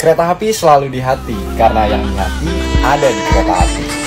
Kereta api selalu di hati, karena yang di hati ada di kereta api.